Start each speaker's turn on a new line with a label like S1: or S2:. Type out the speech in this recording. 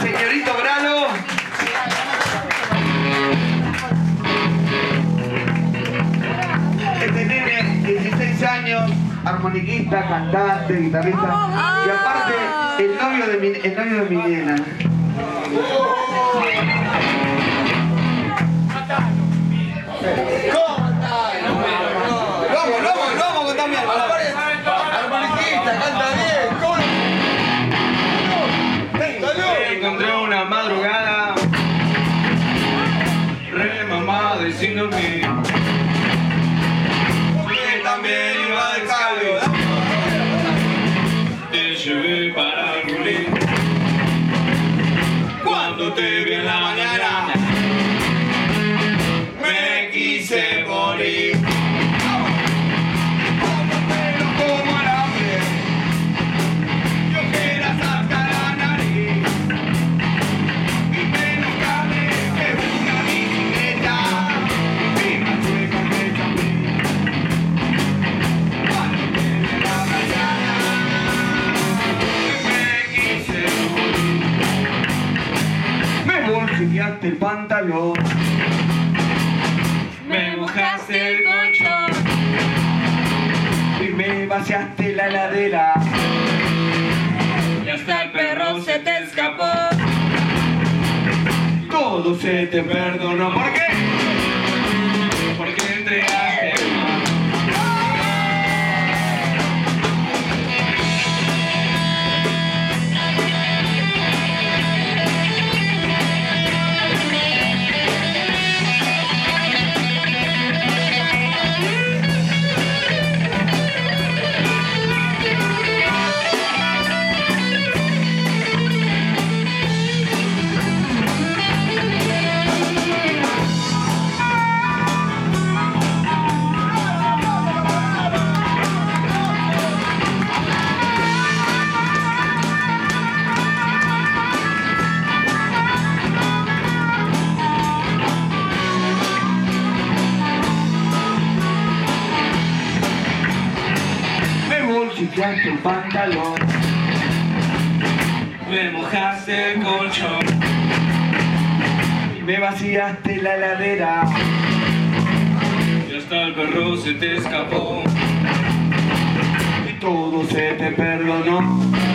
S1: señorito Bralo. Este nene, 16 años, armoniquista, cantante, guitarrista. Y aparte, el novio de mi, el novio de mi nena. Mamada diciéndome que también iba de cambio. Te llevé para el Cuando te vi en la bolsillaste el pantalón. Me mojaste el colchón. Y me vaciaste la heladera. Y hasta el perro se te escapó. Todo se te perdonó. ¿Por qué? Me bolsillaste el pantalón. Me mojaste el colchón. Y me vaciaste la heladera Y hasta el perro se te escapó. Y todo se te perdonó